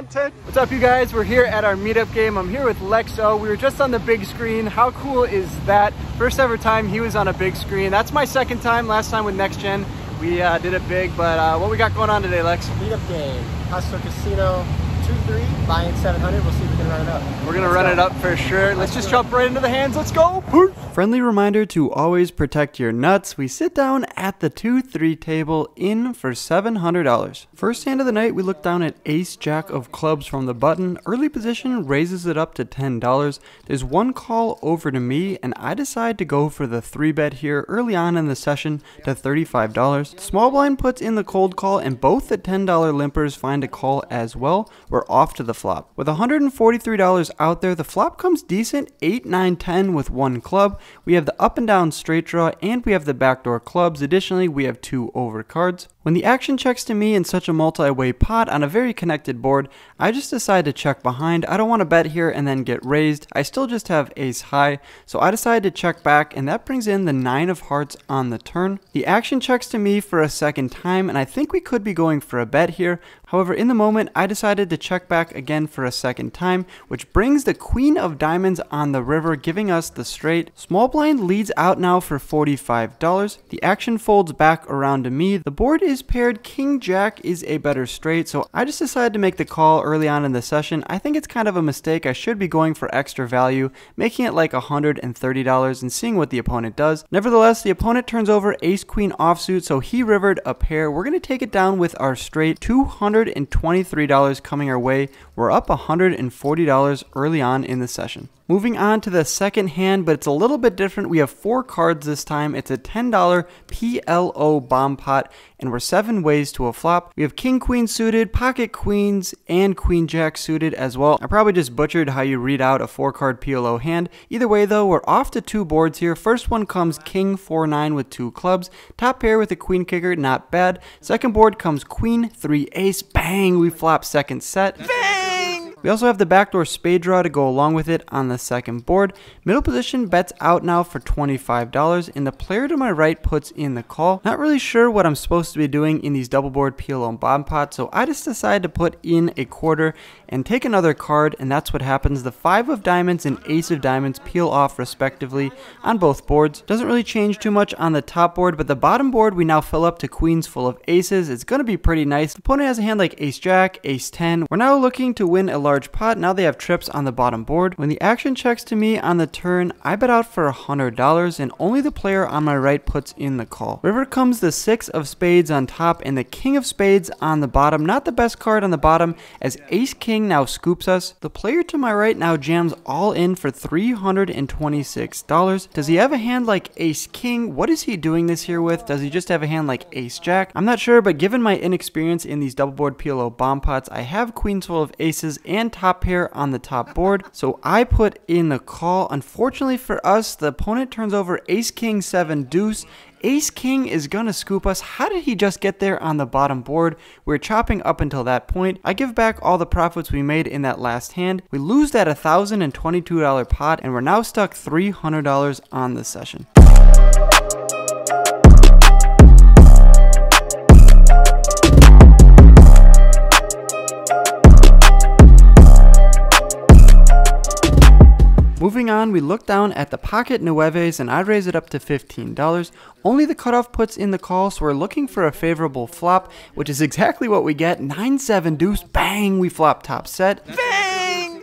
Content. What's up, you guys? We're here at our meetup game. I'm here with Lexo. We were just on the big screen. How cool is that? First ever time he was on a big screen. That's my second time. Last time with Next Gen, we uh, did it big. But uh, what we got going on today, Lex? Meetup game. Hustler Casino 2-3, buy-in 700. We'll up. We're gonna Let's run go. it up for sure. Let's just jump right into the hands. Let's go. Friendly reminder to always protect your nuts. We sit down at the 2-3 table in for $700. First hand of the night, we look down at Ace Jack of clubs from the button. Early position raises it up to $10. There's one call over to me, and I decide to go for the 3 bet here early on in the session to $35. Small blind puts in the cold call, and both the $10 limpers find a call as well. We're off to the flop. With $143 out there, the flop comes decent 8, 9, 10 with one club. We have the up and down straight draw and we have the backdoor clubs. Additionally, we have two overcards. When the action checks to me in such a multi-way pot on a very connected board, I just decide to check behind. I don't want to bet here and then get raised. I still just have ace high, so I decide to check back and that brings in the nine of hearts on the turn. The action checks to me for a second time and I think we could be going for a bet here. However, in the moment, I decided to check back again for a second time, which brings the queen of diamonds on the river, giving us the straight. Small blind leads out now for $45. The action folds back around to me. The board is paired King Jack is a better straight, so I just decided to make the call early on in the session. I think it's kind of a mistake. I should be going for extra value, making it like $130 and seeing what the opponent does. Nevertheless, the opponent turns over Ace Queen offsuit, so he rivered a pair. We're going to take it down with our straight $223 coming our way. We're up $140 early on in the session. Moving on to the second hand, but it's a little bit different. We have four cards this time. It's a $10 PLO bomb pot, and we're seven ways to a flop. We have King Queen suited, Pocket Queens, and Queen Jack suited as well. I probably just butchered how you read out a four card PLO hand. Either way though, we're off to two boards here. First one comes King 4-9 with two clubs. Top pair with a Queen Kicker, not bad. Second board comes Queen 3 Ace. Bang, we flop second set. Bang! We also have the backdoor spade draw to go along with it on the second board. Middle position bets out now for $25 and the player to my right puts in the call. Not really sure what I'm supposed to be doing in these double board PLO and bomb pots so I just decided to put in a quarter and take another card and that's what happens. The 5 of diamonds and ace of diamonds peel off respectively on both boards. Doesn't really change too much on the top board but the bottom board we now fill up to queens full of aces. It's going to be pretty nice. The opponent has a hand like ace jack, ace 10. We're now looking to win a large pot. Now they have trips on the bottom board. When the action checks to me on the turn, I bet out for $100 and only the player on my right puts in the call. River comes the six of spades on top and the king of spades on the bottom. Not the best card on the bottom as ace king now scoops us. The player to my right now jams all in for $326. Does he have a hand like ace king? What is he doing this here with? Does he just have a hand like ace jack? I'm not sure, but given my inexperience in these double board PLO bomb pots, I have queens full of aces and top pair on the top board. So I put in the call. Unfortunately for us, the opponent turns over ace king 7 deuce Ace King is gonna scoop us. How did he just get there on the bottom board? We're chopping up until that point. I give back all the profits we made in that last hand. We lose that $1,022 pot and we're now stuck $300 on the session. Moving on, we look down at the pocket nueves and I raise it up to $15. Only the cutoff puts in the call, so we're looking for a favorable flop, which is exactly what we get. 9-7 deuce, bang, we flop top set.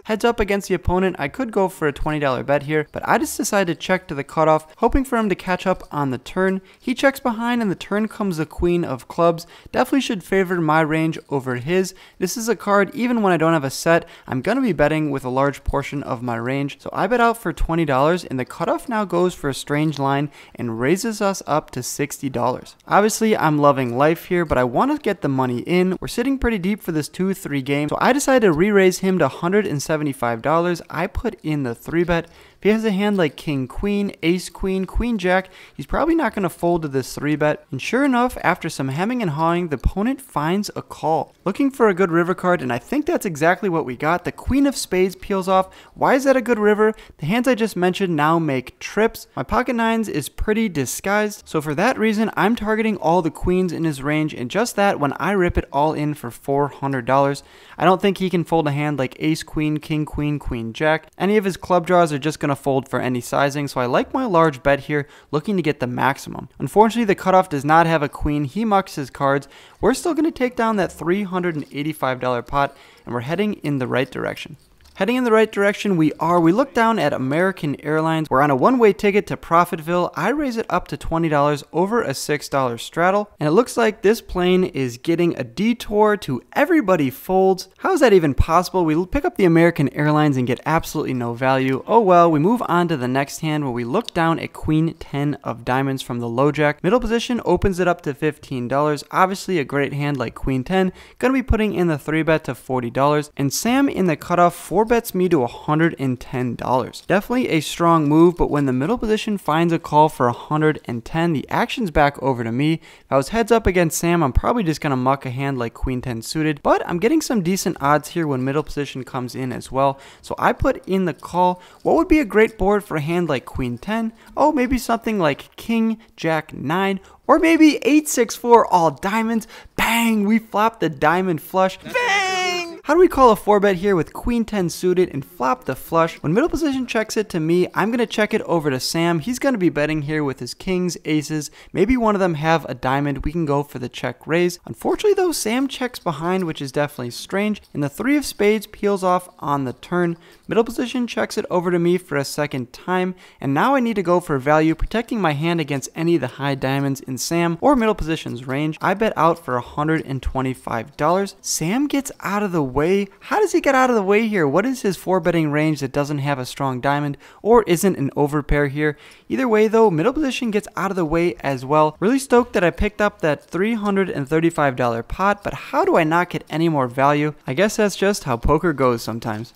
Heads up against the opponent, I could go for a $20 bet here, but I just decided to check to the cutoff, hoping for him to catch up on the turn. He checks behind and the turn comes the queen of clubs. Definitely should favor my range over his. This is a card, even when I don't have a set, I'm going to be betting with a large portion of my range. So I bet out for $20 and the cutoff now goes for a strange line and raises us up to $60. Obviously, I'm loving life here, but I want to get the money in. We're sitting pretty deep for this 2-3 game, so I decided to re-raise him to 170 $75. I put in the 3 bet If he has a hand like king queen, ace queen, queen jack, he's probably not going to fold to this 3 bet. And sure enough, after some hemming and hawing, the opponent finds a call. Looking for a good river card, and I think that's exactly what we got. The queen of spades peels off. Why is that a good river? The hands I just mentioned now make trips. My pocket nines is pretty disguised, so for that reason, I'm targeting all the queens in his range, and just that when I rip it all in for $400. I don't think he can fold a hand like ace queen, king queen, queen jack. Any of his club draws are just going to fold for any sizing, so I like my large bet here, looking to get the maximum. Unfortunately, the cutoff does not have a queen. He mucks his cards. We're still going to take down that $385 pot, and we're heading in the right direction. Heading in the right direction, we are. We look down at American Airlines. We're on a one way ticket to Profitville. I raise it up to $20 over a $6 straddle. And it looks like this plane is getting a detour to everybody folds. How is that even possible? We pick up the American Airlines and get absolutely no value. Oh well, we move on to the next hand where we look down at Queen 10 of diamonds from the low jack. Middle position opens it up to $15. Obviously, a great hand like Queen 10. Gonna be putting in the 3 bet to $40. And Sam in the cutoff 4 bets me to $110. Definitely a strong move, but when the middle position finds a call for 110, the action's back over to me. If I was heads up against Sam, I'm probably just going to muck a hand like Queen 10 suited, but I'm getting some decent odds here when middle position comes in as well. So I put in the call. What would be a great board for a hand like Queen 10? Oh, maybe something like King, Jack 9, or maybe 864 all diamonds. Bang, we flop the diamond flush. Bang! How do we call a 4-bet here with queen 10 suited and flop the flush? When middle position checks it to me, I'm going to check it over to Sam. He's going to be betting here with his kings, aces. Maybe one of them have a diamond. We can go for the check raise. Unfortunately though, Sam checks behind, which is definitely strange. And the three of spades peels off on the turn. Middle position checks it over to me for a second time. And now I need to go for value, protecting my hand against any of the high diamonds in Sam or middle position's range. I bet out for $125. Sam gets out of the way. How does he get out of the way here? What is his four betting range that doesn't have a strong diamond or isn't an overpair here? Either way though, middle position gets out of the way as well. Really stoked that I picked up that $335 pot, but how do I not get any more value? I guess that's just how poker goes sometimes.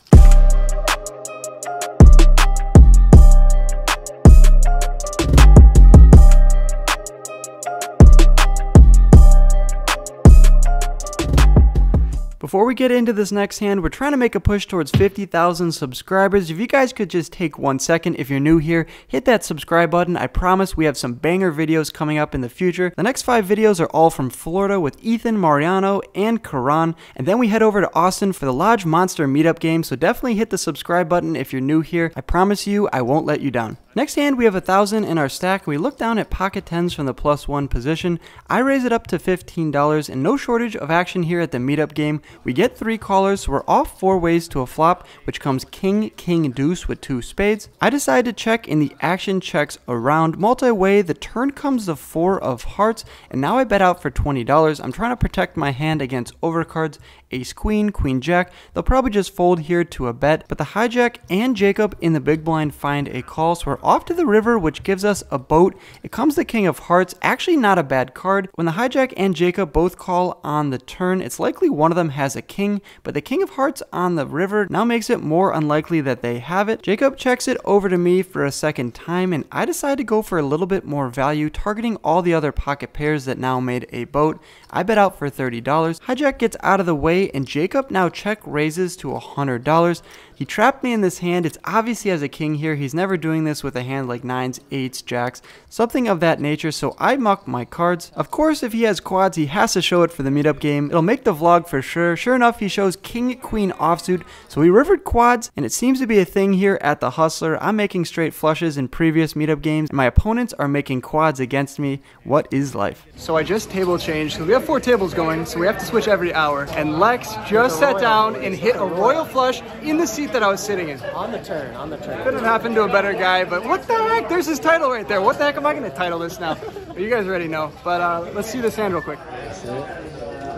Before we get into this next hand, we're trying to make a push towards 50,000 subscribers. If you guys could just take one second, if you're new here, hit that subscribe button. I promise we have some banger videos coming up in the future. The next five videos are all from Florida with Ethan, Mariano, and Karan. And then we head over to Austin for the Lodge Monster meetup game, so definitely hit the subscribe button if you're new here. I promise you, I won't let you down. Next hand, we have a thousand in our stack. We look down at pocket tens from the plus one position. I raise it up to $15 and no shortage of action here at the meetup game. We get three callers, so we're off four ways to a flop, which comes king, king, deuce with two spades. I decide to check in the action checks around multi-way. The turn comes the four of hearts, and now I bet out for $20. I'm trying to protect my hand against overcards ace queen, queen jack. They'll probably just fold here to a bet, but the hijack and Jacob in the big blind find a call, so we're off to the river, which gives us a boat. It comes the king of hearts, actually not a bad card. When the hijack and Jacob both call on the turn, it's likely one of them has a king, but the king of hearts on the river now makes it more unlikely that they have it. Jacob checks it over to me for a second time, and I decide to go for a little bit more value, targeting all the other pocket pairs that now made a boat. I bet out for $30. Hijack gets out of the way and Jacob now check raises to $100. He trapped me in this hand. It's obviously has a king here. He's never doing this with a hand like nines, eights, jacks, something of that nature. So I muck my cards. Of course, if he has quads, he has to show it for the meetup game. It'll make the vlog for sure. Sure enough, he shows king, queen offsuit. So he rivered quads, and it seems to be a thing here at the Hustler. I'm making straight flushes in previous meetup games, and my opponents are making quads against me. What is life? So I just table changed. So we have four tables going, so we have to switch every hour. And Lex just sat down and hit a royal flush in the seat that I was sitting in. On the turn, on the turn. Couldn't happen to a better guy, but what the heck? There's his title right there. What the heck am I going to title this now? you guys already know. But uh, let's see this hand real quick.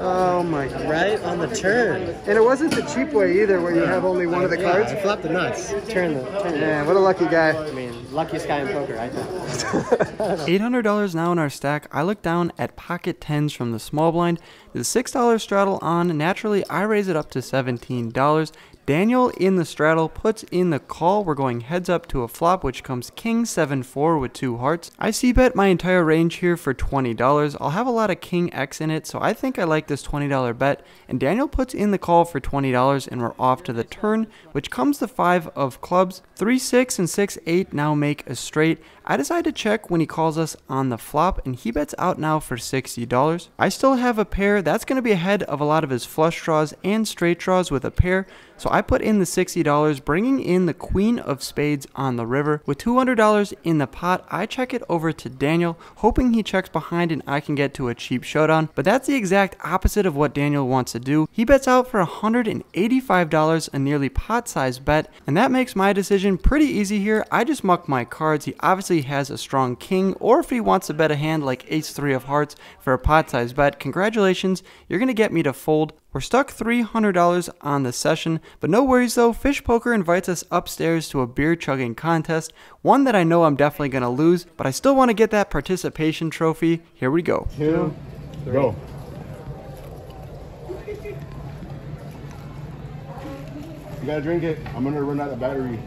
Oh my god. Right on the turn. And it wasn't the cheap way either where you have only one of the yeah, cards. I flopped the nuts. Turn the turn Yeah, what a lucky guy. I mean, luckiest guy in poker, I think. $800 now in our stack. I look down at pocket tens from the small blind. The $6 straddle on. Naturally, I raise it up to $17. Daniel in the straddle puts in the call. We're going heads up to a flop, which comes king 7-4 with two hearts. I C-bet my entire range here for $20. I'll have a lot of king X in it, so I think I like this $20 bet. And Daniel puts in the call for $20, and we're off to the turn, which comes the five of clubs. 3-6 and 6-8 now make a straight. I decide to check when he calls us on the flop, and he bets out now for $60. I still have a pair. That's going to be ahead of a lot of his flush draws and straight draws with a pair. So I put in the $60, bringing in the queen of spades on the river. With $200 in the pot, I check it over to Daniel, hoping he checks behind and I can get to a cheap showdown. But that's the exact opposite of what Daniel wants to do. He bets out for $185, a nearly pot-sized bet, and that makes my decision pretty easy here. I just muck my cards. He obviously has a strong king, or if he wants to bet a hand like ace-3 of hearts for a pot-sized bet, congratulations, you're going to get me to fold. We're stuck $300 on the session, but no worries though, Fish Poker invites us upstairs to a beer chugging contest, one that I know I'm definitely going to lose, but I still want to get that participation trophy. Here we go. Two, three. go. You gotta drink it. I'm gonna run out of battery.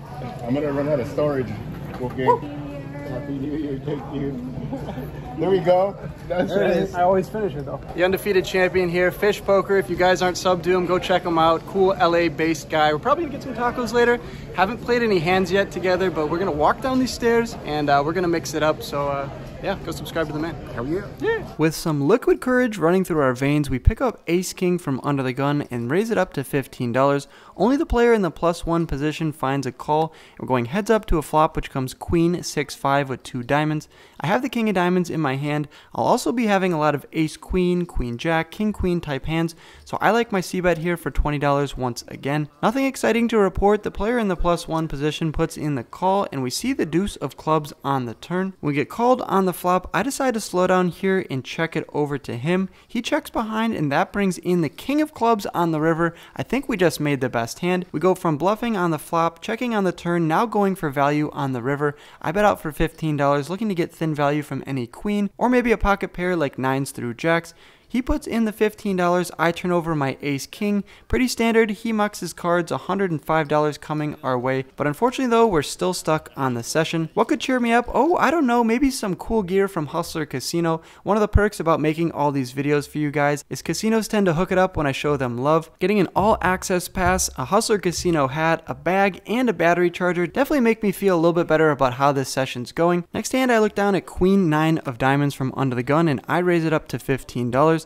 I'm gonna run out of storage. Wolfgang. Happy New Year, thank you. There we go. That's there it is. I always finish it though. The undefeated champion here, Fish Poker. If you guys aren't sub to him, go check him out. Cool LA based guy. We're probably gonna get some tacos later. Haven't played any hands yet together, but we're gonna walk down these stairs and uh, we're gonna mix it up. So uh, yeah, go subscribe to the man. Hell yeah. Yeah. With some liquid courage running through our veins, we pick up Ace King from under the gun and raise it up to $15. Only the player in the plus one position finds a call. We're going heads up to a flop, which comes Queen 6-5 with two diamonds. I have the King of Diamonds in my hand. I'll also be having a lot of Ace Queen, Queen Jack, King Queen type hands, so I like my C-bet here for $20 once again. Nothing exciting to report. The player in the plus one position puts in the call, and we see the deuce of clubs on the turn. We get called on the flop, I decide to slow down here and check it over to him. He checks behind, and that brings in the king of clubs on the river. I think we just made the best hand. We go from bluffing on the flop, checking on the turn, now going for value on the river. I bet out for $15, looking to get thin value from any queen, or maybe a pocket pair like nines through jacks. He puts in the $15, I turn over my ace king. Pretty standard, he mucks his cards, $105 coming our way. But unfortunately though, we're still stuck on the session. What could cheer me up? Oh, I don't know, maybe some cool gear from Hustler Casino. One of the perks about making all these videos for you guys is casinos tend to hook it up when I show them love. Getting an all access pass, a Hustler Casino hat, a bag, and a battery charger definitely make me feel a little bit better about how this session's going. Next hand, I look down at Queen 9 of diamonds from under the gun and I raise it up to $15.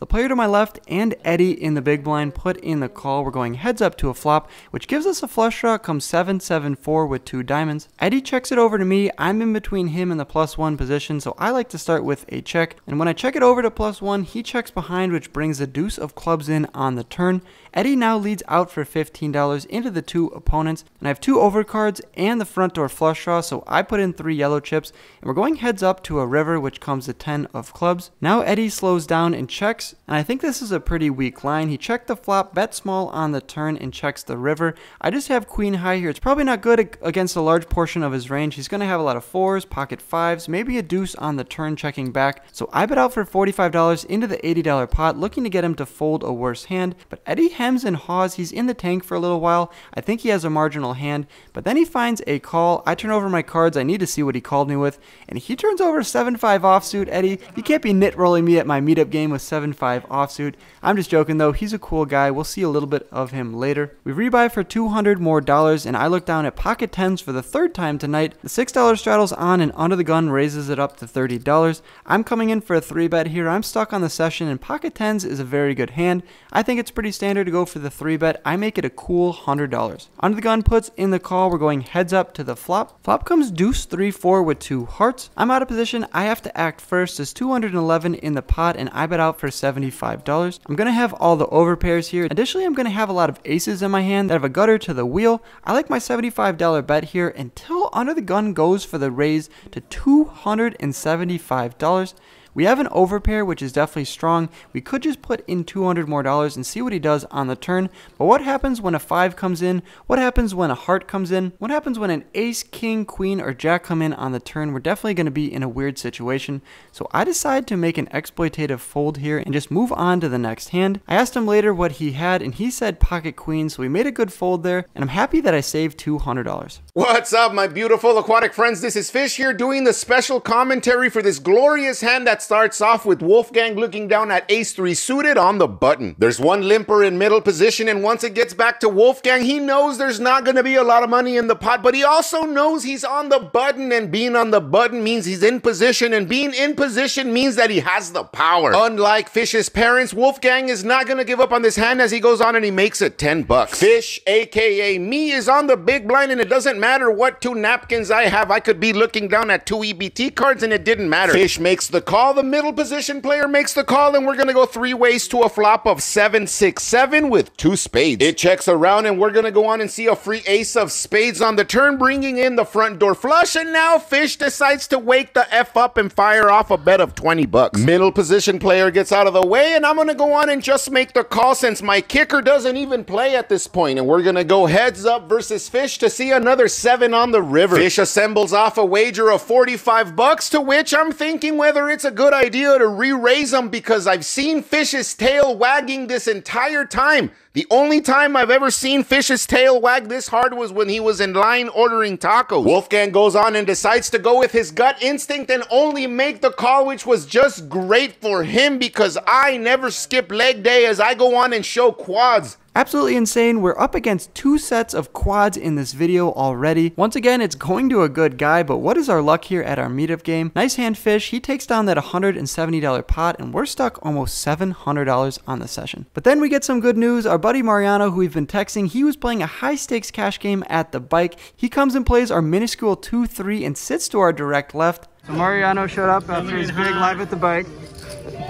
The player to my left and Eddie in the big blind put in the call. We're going heads up to a flop, which gives us a flush draw. Comes 7 7 4 with two diamonds. Eddie checks it over to me. I'm in between him and the plus one position, so I like to start with a check. And when I check it over to plus one, he checks behind, which brings the deuce of clubs in on the turn. Eddie now leads out for $15 into the two opponents, and I have two overcards and the front door flush draw, so I put in three yellow chips, and we're going heads up to a river, which comes to 10 of clubs. Now Eddie slows down and checks, and I think this is a pretty weak line. He checked the flop, bet small on the turn, and checks the river. I just have queen high here. It's probably not good against a large portion of his range. He's going to have a lot of fours, pocket fives, maybe a deuce on the turn checking back, so I bet out for $45 into the $80 pot, looking to get him to fold a worse hand, but Eddie hems and haws. He's in the tank for a little while. I think he has a marginal hand, but then he finds a call. I turn over my cards. I need to see what he called me with, and he turns over 7-5 offsuit. Eddie, you can't be nit rolling me at my meetup game with 7-5 offsuit. I'm just joking though. He's a cool guy. We'll see a little bit of him later. We rebuy for 200 more dollars, and I look down at pocket tens for the third time tonight. The $6 straddles on and under the gun raises it up to $30. I'm coming in for a three bet here. I'm stuck on the session, and pocket tens is a very good hand. I think it's pretty standard to go for the the three bet, I make it a cool $100. Under the gun puts in the call, we're going heads up to the flop. Flop comes deuce 3-4 with two hearts. I'm out of position, I have to act first. There's 211 in the pot and I bet out for $75. I'm going to have all the overpairs here. Additionally, I'm going to have a lot of aces in my hand that have a gutter to the wheel. I like my $75 bet here until under the gun goes for the raise to $275. We have an overpair, which is definitely strong. We could just put in 200 more dollars and see what he does on the turn. But what happens when a 5 comes in? What happens when a heart comes in? What happens when an ace, king, queen, or jack come in on the turn? We're definitely going to be in a weird situation. So I decide to make an exploitative fold here and just move on to the next hand. I asked him later what he had and he said pocket queen, so we made a good fold there and I'm happy that I saved $200. What's up, my beautiful aquatic friends? This is Fish here doing the special commentary for this glorious hand that starts off with Wolfgang looking down at ace 3 suited on the button. There's one limper in middle position, and once it gets back to Wolfgang, he knows there's not going to be a lot of money in the pot, but he also knows he's on the button, and being on the button means he's in position, and being in position means that he has the power. Unlike Fish's parents, Wolfgang is not going to give up on this hand as he goes on and he makes it 10 bucks. Fish, aka me, is on the big blind, and it doesn't matter what two napkins I have. I could be looking down at two EBT cards and it didn't matter. Fish makes the call, the middle position player makes the call, and we're gonna go three ways to a flop of seven, six, seven with two spades. It checks around and we're gonna go on and see a free ace of spades on the turn, bringing in the front door flush, and now Fish decides to wake the F up and fire off a bet of 20 bucks. Middle position player gets out of the way, and I'm gonna go on and just make the call since my kicker doesn't even play at this point. and we're gonna go heads up versus Fish to see another seven on the river. Fish assembles off a wager of 45 bucks, to which I'm thinking whether it's a good idea to re-raise them because I've seen Fish's tail wagging this entire time. The only time I've ever seen Fish's tail wag this hard was when he was in line ordering tacos. Wolfgang goes on and decides to go with his gut instinct and only make the call, which was just great for him because I never skip leg day as I go on and show quads. Absolutely insane. We're up against two sets of quads in this video already. Once again, it's going to a good guy, but what is our luck here at our meetup game? Nice hand fish. He takes down that $170 pot, and we're stuck almost $700 on the session. But then we get some good news. Our buddy Mariano, who we've been texting, he was playing a high stakes cash game at the bike. He comes and plays our minuscule 2-3 and sits to our direct left. So Mariano showed up after his big live at the bike.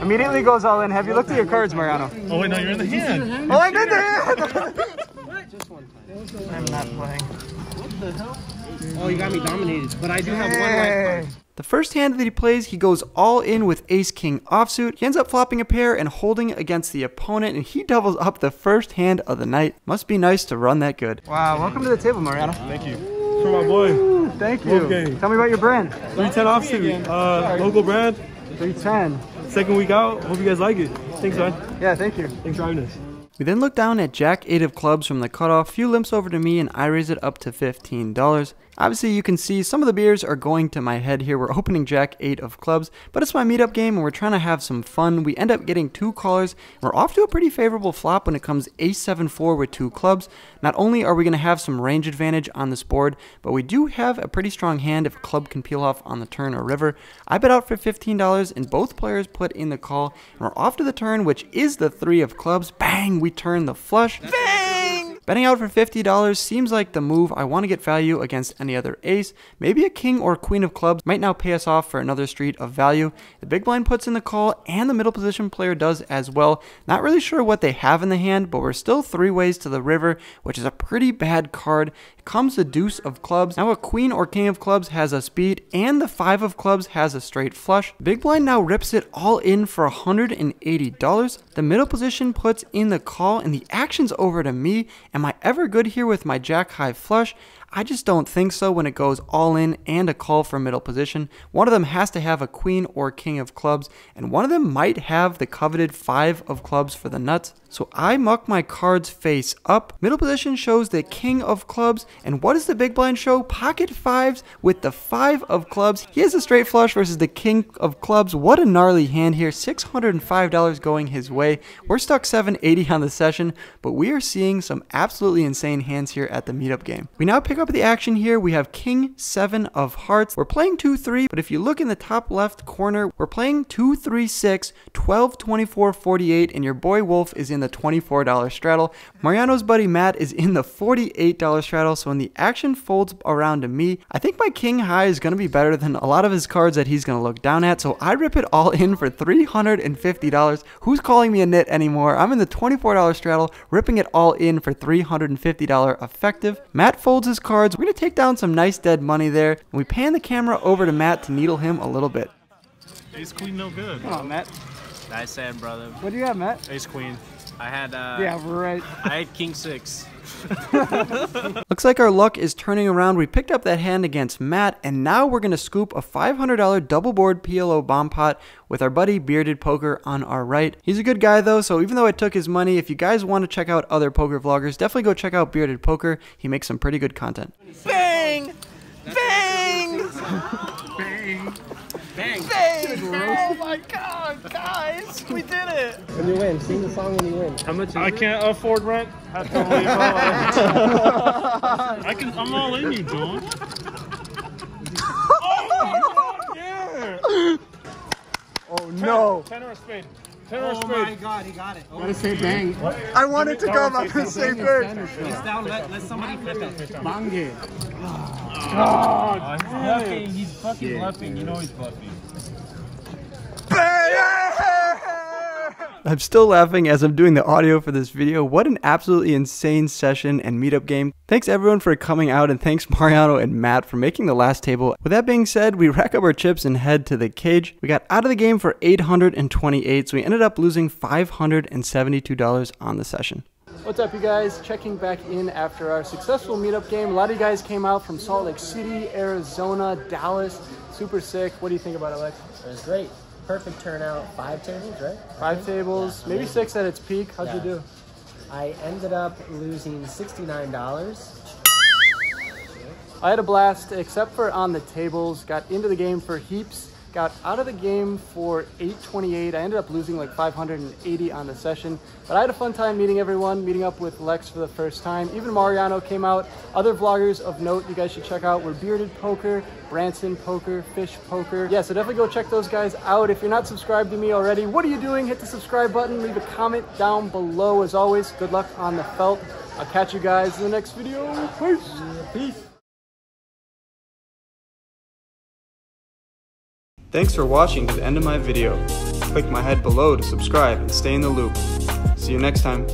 Immediately goes all in. Have you looked at your cards, Mariano? Oh wait, no, you're in the hand. Oh, I'm in there! I'm not playing. What the hell? Oh, you got me dominated, but I do have one live card. The first hand that he plays, he goes all in with ace king offsuit. He ends up flopping a pair and holding against the opponent, and he doubles up the first hand of the night. Must be nice to run that good. Wow, welcome to the table, Mariano. Thank you. For my boy, Thank you. Okay. Tell me about your brand. 310 offsuit, uh, local brand. 310. Second week out. Hope you guys like it. Thanks, man. Yeah, thank you. Thanks for having us. We then look down at Jack 8 of clubs from the cutoff, few limps over to me, and I raise it up to $15. Obviously, you can see some of the beers are going to my head here. We're opening Jack 8 of clubs, but it's my meetup game and we're trying to have some fun. We end up getting two callers. We're off to a pretty favorable flop when it comes ace 7 4 with two clubs. Not only are we going to have some range advantage on this board, but we do have a pretty strong hand if a club can peel off on the turn or river. I bet out for $15 and both players put in the call, and we're off to the turn, which is the 3 of clubs. Bang! We turn the flush. Bang! Betting out for $50 seems like the move. I want to get value against any other ace. Maybe a king or queen of clubs might now pay us off for another street of value. The big blind puts in the call and the middle position player does as well. Not really sure what they have in the hand, but we're still three ways to the river, which is a pretty bad card. It comes the deuce of clubs. Now a queen or king of clubs has a speed and the five of clubs has a straight flush. Big blind now rips it all in for $180. The middle position puts in the call and the action's over to me. Am I ever good here with my jack high flush? I just don't think so when it goes all in and a call for middle position. One of them has to have a queen or king of clubs, and one of them might have the coveted five of clubs for the nuts. So I muck my cards face up. Middle position shows the king of clubs, and what does the big blind show? Pocket fives with the five of clubs. He has a straight flush versus the king of clubs. What a gnarly hand here. $605 going his way. We're stuck 780 on the session, but we are seeing some absolutely insane hands here at the meetup game. We now pick up the action here. We have king seven of hearts. We're playing 2-3, but if you look in the top left corner, we're playing 2-3-6, 12, 24, 48, and your boy Wolf is in the $24 straddle. Mariano's buddy Matt is in the $48 straddle, so when the action folds around to me, I think my king high is going to be better than a lot of his cards that he's going to look down at, so I rip it all in for $350. Who's calling me a nit anymore? I'm in the $24 straddle, ripping it all in for $350 effective. Matt folds his cards. We're going to take down some nice dead money there, and we pan the camera over to Matt to needle him a little bit. Ace queen no good. Come on, Matt. Nice hand, brother. What do you have, Matt? Ace queen. I had uh, Yeah, right. I had king six. Looks like our luck is turning around. We picked up that hand against Matt, and now we're going to scoop a $500 double board PLO bomb pot with our buddy Bearded Poker on our right. He's a good guy though, so even though I took his money, if you guys want to check out other poker vloggers, definitely go check out Bearded Poker. He makes some pretty good content. Bang! Bang! Bang! Bang! Oh my god, guys! We did it! When you win, sing the song when you win. How much? I can't afford rent. I I can. I'm all in you, John. oh, yeah. Oh no! Ten or a spade. Ten or a oh spade. God, he got it. Gotta say bang. I wanted to come up and say bird. He's down. Let, let somebody flip it. Bang it. Oh, he's bluffing. He's fucking bluffing. You know he's bluffing. I'm still laughing as I'm doing the audio for this video. What an absolutely insane session and meetup game. Thanks everyone for coming out and thanks Mariano and Matt for making the last table. With that being said, we rack up our chips and head to the cage. We got out of the game for 828, so we ended up losing $572 on the session. What's up, you guys? Checking back in after our successful meetup game. A lot of you guys came out from Salt Lake City, Arizona, Dallas. Super sick. What do you think about it, Lex? It was great. Perfect turnout. Five tables, right? Five tables, maybe six at its peak. How'd you do? I ended up losing $69. I had a blast, except for on the tables. Got into the game for heaps. Got out of the game for 828. I ended up losing like 580 on the session. But I had a fun time meeting everyone, meeting up with Lex for the first time. Even Mariano came out. Other vloggers of note you guys should check out were Bearded Poker, Brantzen Poker, Fish Poker. Yeah, so definitely go check those guys out. If you're not subscribed to me already, what are you doing? Hit the subscribe button, leave a comment down below. As always, good luck on the felt. I'll catch you guys in the next video. Peace. Peace. Thanks for watching to the end of my video. Click my head below to subscribe and stay in the loop. See you next time.